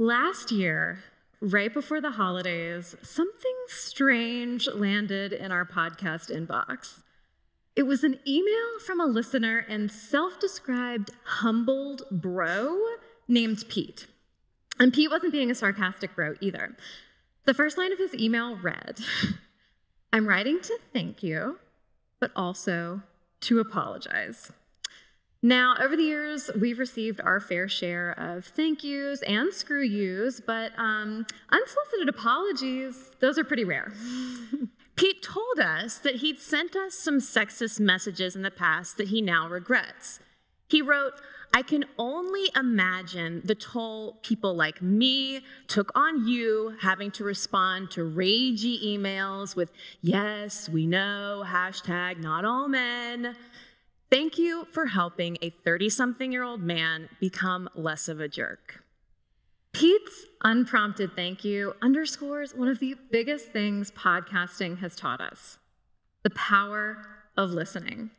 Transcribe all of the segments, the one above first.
Last year, right before the holidays, something strange landed in our podcast inbox. It was an email from a listener and self described humbled bro named Pete. And Pete wasn't being a sarcastic bro either. The first line of his email read I'm writing to thank you, but also to apologize. Now, over the years, we've received our fair share of thank yous and screw yous, but um, unsolicited apologies, those are pretty rare. Pete told us that he'd sent us some sexist messages in the past that he now regrets. He wrote, I can only imagine the toll people like me took on you having to respond to ragey emails with, yes, we know, hashtag not all men. Thank you for helping a 30 something year old man become less of a jerk. Pete's unprompted thank you underscores one of the biggest things podcasting has taught us the power of listening.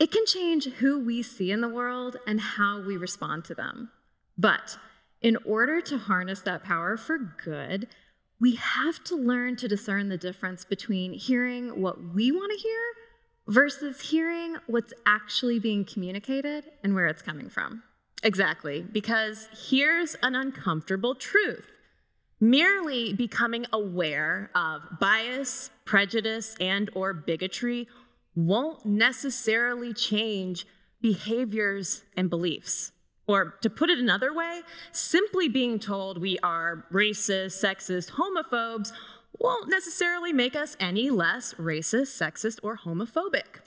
It can change who we see in the world and how we respond to them. But in order to harness that power for good, we have to learn to discern the difference between hearing what we want to hear versus hearing what's actually being communicated and where it's coming from. Exactly, because here's an uncomfortable truth. Merely becoming aware of bias, prejudice, and or bigotry won't necessarily change behaviors and beliefs. Or to put it another way, simply being told we are racist, sexist, homophobes won't necessarily make us any less racist, sexist, or homophobic.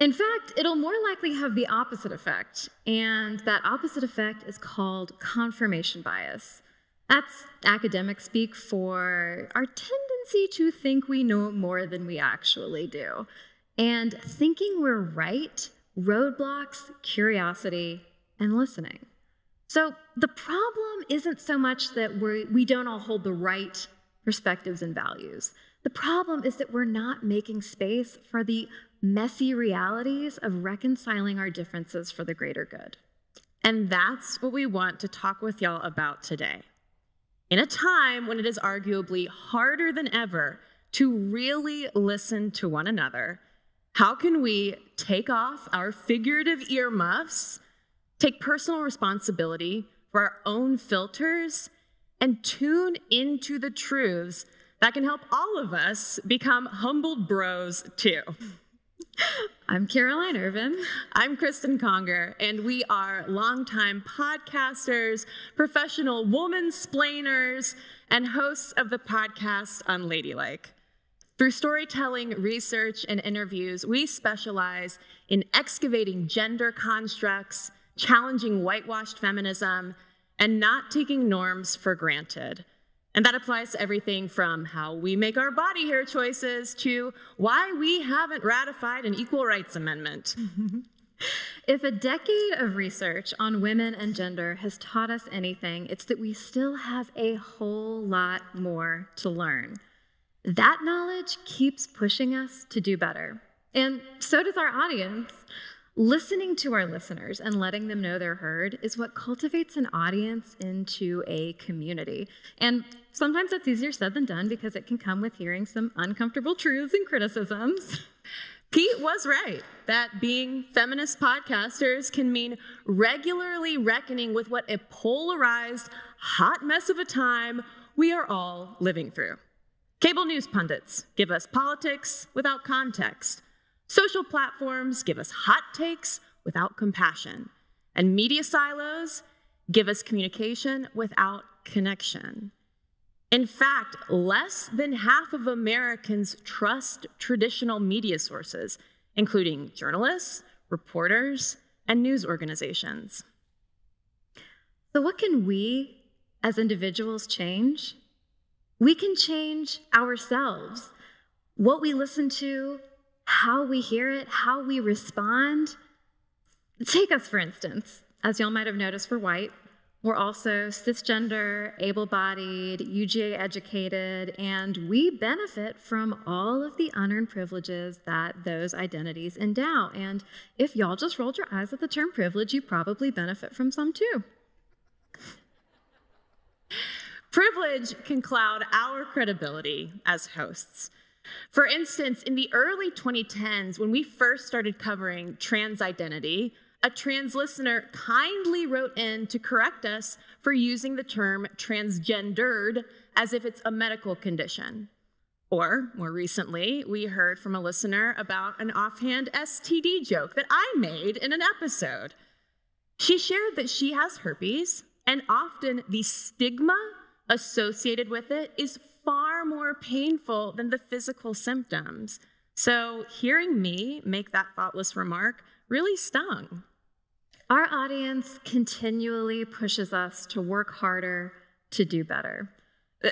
In fact, it'll more likely have the opposite effect, and that opposite effect is called confirmation bias. That's academic speak for our tendency to think we know more than we actually do. And thinking we're right roadblocks curiosity and listening. So the problem isn't so much that we're, we don't all hold the right perspectives and values. The problem is that we're not making space for the messy realities of reconciling our differences for the greater good. And that's what we want to talk with y'all about today. In a time when it is arguably harder than ever to really listen to one another, how can we take off our figurative earmuffs, take personal responsibility for our own filters, and tune into the truths that can help all of us become humbled bros too? I'm Caroline Ervin. I'm Cristen Conger, and we are longtime podcasters, professional woman splainers, and hosts of the podcast Unladylike. Through storytelling, research, and interviews, we specialize in excavating gender constructs, challenging whitewashed feminism, and not taking norms for granted. And that applies to everything from how we make our body hair choices to why we haven't ratified an equal rights amendment. if a decade of research on women and gender has taught us anything, it's that we still have a whole lot more to learn. That knowledge keeps pushing us to do better. And so does our audience. Listening to our listeners and letting them know they're heard is what cultivates an audience into a community. And sometimes that's easier said than done because it can come with hearing some uncomfortable truths and criticisms. Pete was right that being feminist podcasters can mean regularly reckoning with what a polarized, hot mess of a time we are all living through. Cable news pundits give us politics without context. Social platforms give us hot takes without compassion. And media silos give us communication without connection. In fact, less than half of Americans trust traditional media sources, including journalists, reporters, and news organizations. So, what can we as individuals change? We can change ourselves. What we listen to, how we hear it, how we respond. Take us, for instance. As y'all might have noticed, we're white. We're also cisgender, able bodied, UGA educated, and we benefit from all of the unearned privileges that those identities endow. And if y'all just rolled your eyes at the term privilege, you probably benefit from some too. privilege can cloud our credibility as hosts. For instance, in the early 2010s, when we first started covering trans identity, a trans listener kindly wrote in to correct us for using the term transgendered as if it's a medical condition. Or, more recently, we heard from a listener about an offhand STD joke that I made in an episode. She shared that she has herpes, and often the stigma associated with it is far more painful than the physical symptoms. So, hearing me make that thoughtless remark really stung. Our audience continually pushes us to work harder, to do better.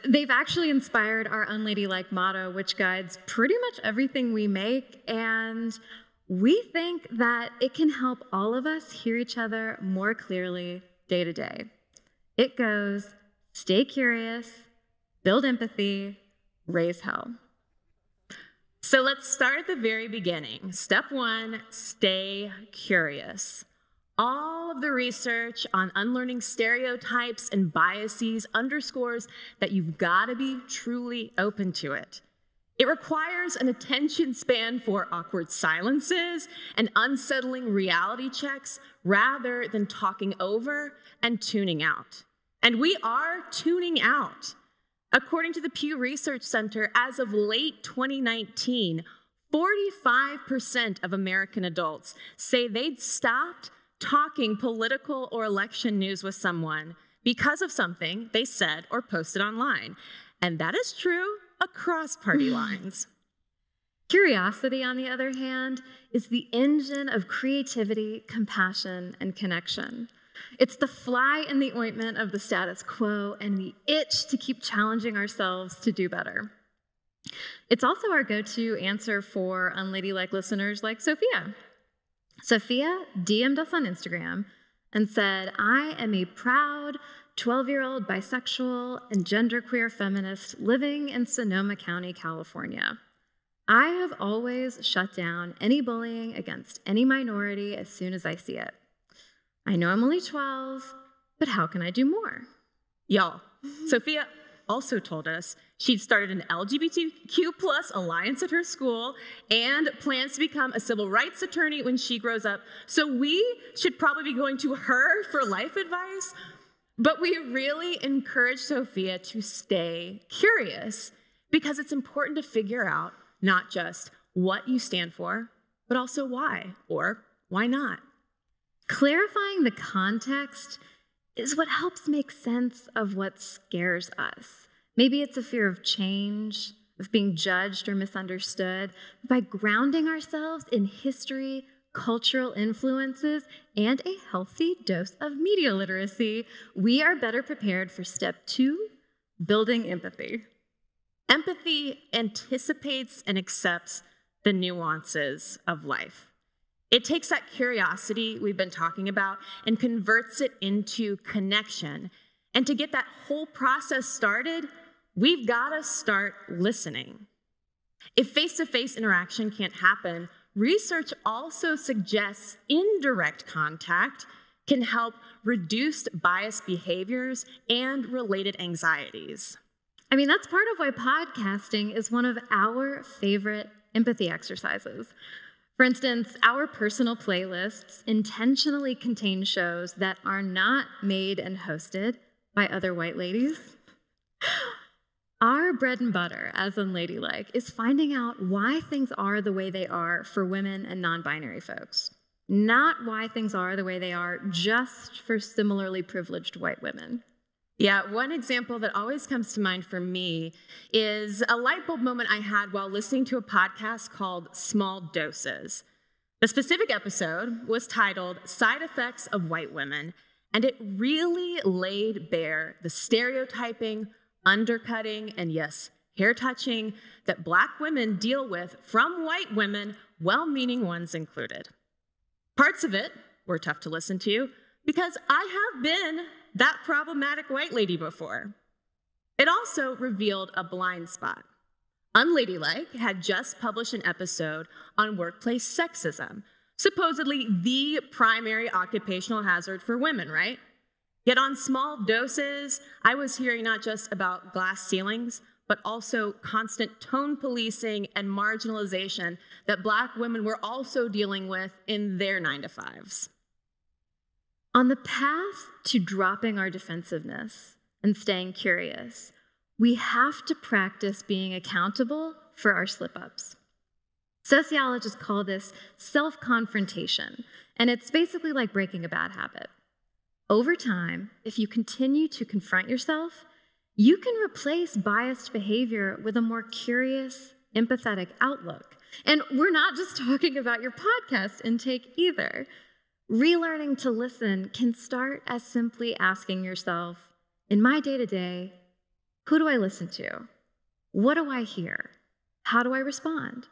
They've actually inspired our unladylike motto, which guides pretty much everything we make, and we think that it can help all of us hear each other more clearly day to day. It goes stay curious, build empathy, raise hell. So let's start at the very beginning. Step one stay curious. All of the research on unlearning stereotypes and biases underscores that you've got to be truly open to it. It requires an attention span for awkward silences and unsettling reality checks rather than talking over and tuning out. And we are tuning out. According to the Pew Research Center, as of late 2019, 45% of American adults say they'd stopped talking political or election news with someone because of something they said or posted online. And that is true across party lines. Curiosity, on the other hand, is the engine of creativity, compassion, and connection. It's the fly in the ointment of the status quo and the itch to keep challenging ourselves to do better. It's also our go to answer for unladylike listeners like Sophia, Sophia DM'd us on Instagram and said, I am a proud 12 year old bisexual and genderqueer feminist living in Sonoma County, California. I have always shut down any bullying against any minority as soon as I see it. I know I'm only 12, but how can I do more? Y'all, mm-hmm. Sophia also told us she'd started an LGBTQ plus alliance at her school and plans to become a civil rights attorney when she grows up. So we should probably be going to her for life advice. But we really encourage Sophia to stay curious because it's important to figure out not just what you stand for, but also why or why not. Clarifying the context is what helps make sense of what scares us. Maybe it's a fear of change, of being judged or misunderstood. By grounding ourselves in history, cultural influences, and a healthy dose of media literacy, we are better prepared for step two building empathy. Empathy anticipates and accepts the nuances of life. It takes that curiosity we've been talking about and converts it into connection. And to get that whole process started, we've got to start listening. If face to face interaction can't happen, research also suggests indirect contact can help reduce biased behaviors and related anxieties. I mean, that's part of why podcasting is one of our favorite empathy exercises. For instance, our personal playlists intentionally contain shows that are not made and hosted by other white ladies. Our bread and butter as unladylike is finding out why things are the way they are for women and non binary folks, not why things are the way they are just for similarly privileged white women. Yeah, one example that always comes to mind for me is a light bulb moment I had while listening to a podcast called Small Doses. The specific episode was titled Side Effects of White Women, and it really laid bare the stereotyping, undercutting, and yes, hair touching that Black women deal with from white women, well meaning ones included. Parts of it were tough to listen to because I have been that problematic white lady before. It also revealed a blind spot. Unladylike had just published an episode on workplace sexism, supposedly the primary occupational hazard for women, right? Yet on small doses, I was hearing not just about glass ceilings, but also constant tone policing and marginalization that Black women were also dealing with in their nine to fives. On the path to dropping our defensiveness and staying curious, we have to practice being accountable for our slip ups. Sociologists call this self confrontation, and it's basically like breaking a bad habit. Over time, if you continue to confront yourself, you can replace biased behavior with a more curious, empathetic outlook. And we're not just talking about your podcast intake either. Relearning to listen can start as simply asking yourself in my day to day, who do I listen to? What do I hear? How do I respond?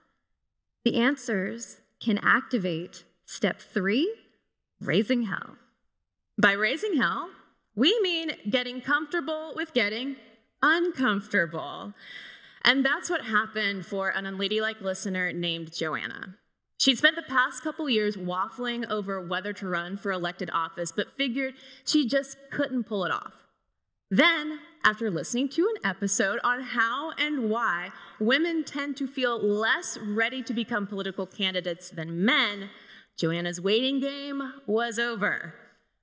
The answers can activate step three raising hell. By raising hell, we mean getting comfortable with getting uncomfortable. And that's what happened for an unladylike listener named Joanna. She'd spent the past couple years waffling over whether to run for elected office, but figured she just couldn't pull it off. Then, after listening to an episode on how and why women tend to feel less ready to become political candidates than men, Joanna's waiting game was over.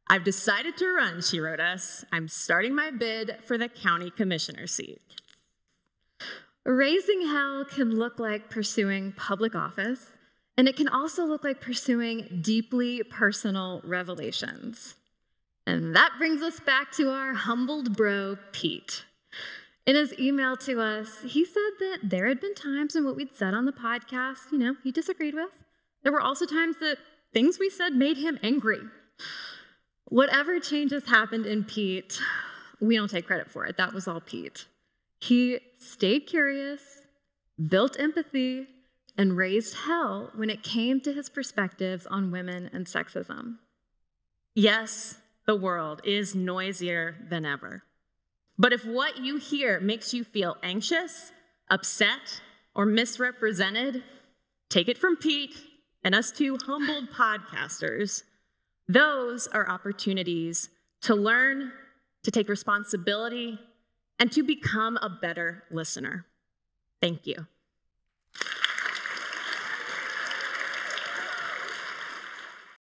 I've decided to run, she wrote us. I'm starting my bid for the county commissioner seat. Raising hell can look like pursuing public office, and it can also look like pursuing deeply personal revelations. And that brings us back to our humbled bro, Pete. In his email to us, he said that there had been times in what we'd said on the podcast, you know, he disagreed with. There were also times that things we said made him angry. Whatever changes happened in Pete, we don't take credit for it. That was all Pete. He stayed curious, built empathy, and raised hell when it came to his perspectives on women and sexism. Yes, the world is noisier than ever. But if what you hear makes you feel anxious, upset, or misrepresented, take it from Pete and us two humbled podcasters. Those are opportunities to learn, to take responsibility, and to become a better listener. Thank you.